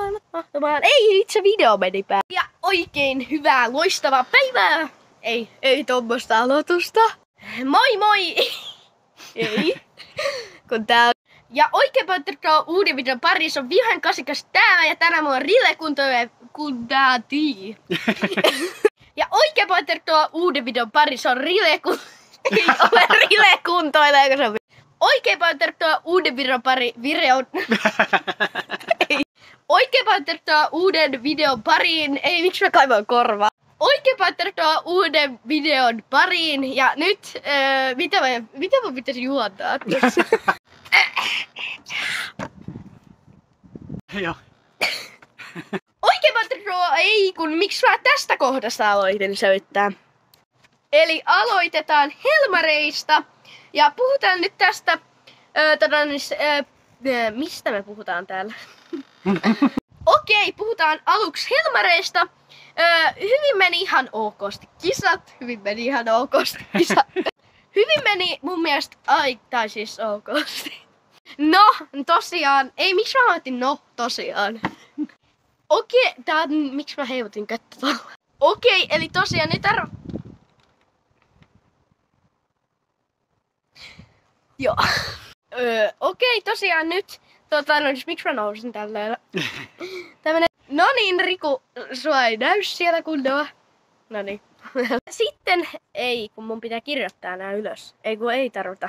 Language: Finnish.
maailmat mahtumaan. Ei, itse video meni pää. Ja oikein hyvää, loistavaa päivää. Ei, ei tuommoista aloitusta. Moi moi! ei. Kun tää on... Ja oikein paljon tervetuloa uuden videon parissa. On vihan kasikas täällä ja tänään mulla on Rille kundaati. ja oikein paljon tervetuloa uuden videon parissa. On Rille kun... ei ole Rille kuntoille, kun se on Oikein paljon uuden videon pari... Videon... ei. Oikein paljon tervetuloa uuden videon pariin. Ei, miksi mä kaivoin korvaa? Oikein paljon tervetuloa uuden videon pariin. Ja nyt, äh, mitä, mä, mitä mä pitäisi juontaa? Joo. Oikein paljon tervetuloa, ei kun miksi mä tästä kohdasta aloitin selittää. Eli aloitetaan Helmareista. Ja puhutaan nyt tästä, öö, tota, niin, öö, mistä me puhutaan täällä? Okei, puhutaan aluksi Helmareista. Öö, hyvin meni ihan okosti kisat, hyvin meni ihan okosti kisat. hyvin meni mun mielestä, ai, tai siis okosti. No, tosiaan, ei miksi mä otin no, tosiaan. Okei, tää on, miksi mä heivutin kättä tuolla. Okei, eli tosiaan nyt arvo... Joo. Öö, okei, tosiaan nyt, tota, no siis miksi mä nousin tälleen? Tämmönen, no niin Riku, sua ei näy siellä kunnolla. No niin. Sitten, ei, kun mun pitää kirjoittaa nää ylös. Ei kun ei tarvita.